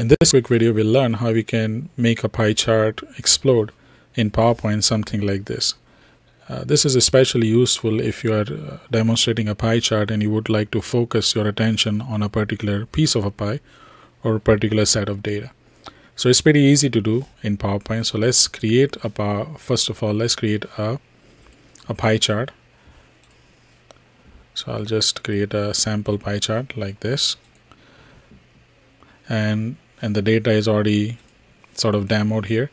In this quick video, we'll learn how we can make a pie chart explode in PowerPoint, something like this. Uh, this is especially useful if you are uh, demonstrating a pie chart and you would like to focus your attention on a particular piece of a pie or a particular set of data. So it's pretty easy to do in PowerPoint. So let's create a first of all, let's create a, a pie chart. So I'll just create a sample pie chart like this. And and the data is already sort of demoed here.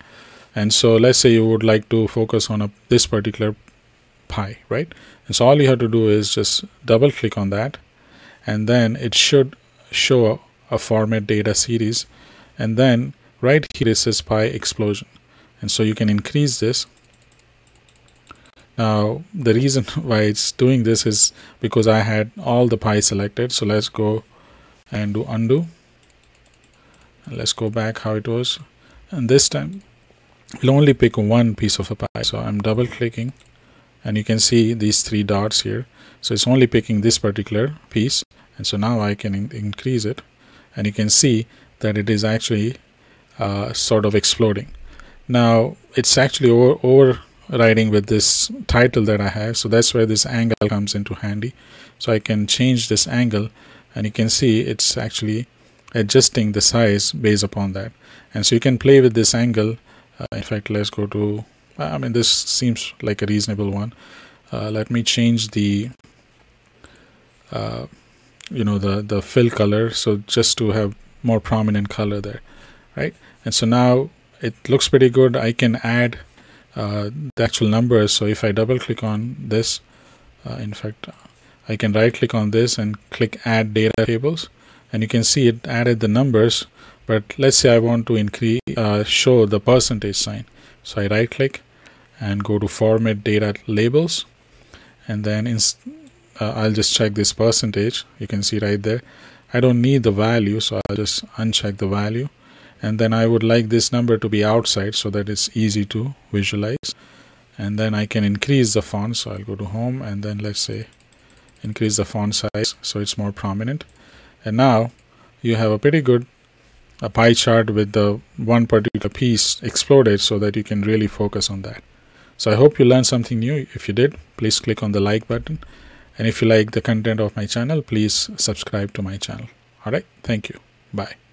And so let's say you would like to focus on a, this particular pie right? And so all you have to do is just double click on that and then it should show a format data series. And then right here it says pie explosion. And so you can increase this. Now the reason why it's doing this is because I had all the pie selected. So let's go and do undo let's go back how it was. And this time we'll only pick one piece of a pie. So I'm double clicking and you can see these three dots here. So it's only picking this particular piece and so now I can in increase it. And you can see that it is actually uh, sort of exploding. Now it's actually over overriding with this title that I have. So that's where this angle comes into handy. So I can change this angle and you can see it's actually adjusting the size based upon that. And so you can play with this angle. Uh, in fact let's go to I mean this seems like a reasonable one. Uh, let me change the uh, you know the the fill color. So just to have more prominent color there right? And so now it looks pretty good. I can add uh, the actual numbers. So if I double click on this uh, in fact I can right click on this and click add data tables and you can see it added the numbers but let's say I want to increase uh, show the percentage sign. So I right click and go to format data labels. And then uh, I'll just check this percentage. You can see right there. I don't need the value so I'll just uncheck the value. And then I would like this number to be outside so that it's easy to visualize. And then I can increase the font so I'll go to home. And then let's say increase the font size so it's more prominent and now you have a pretty good a pie chart with the one particular piece exploded so that you can really focus on that. So i hope you learned something new. If you did please click on the like button. And if you like the content of my channel please subscribe to my channel. All right. Thank you. Bye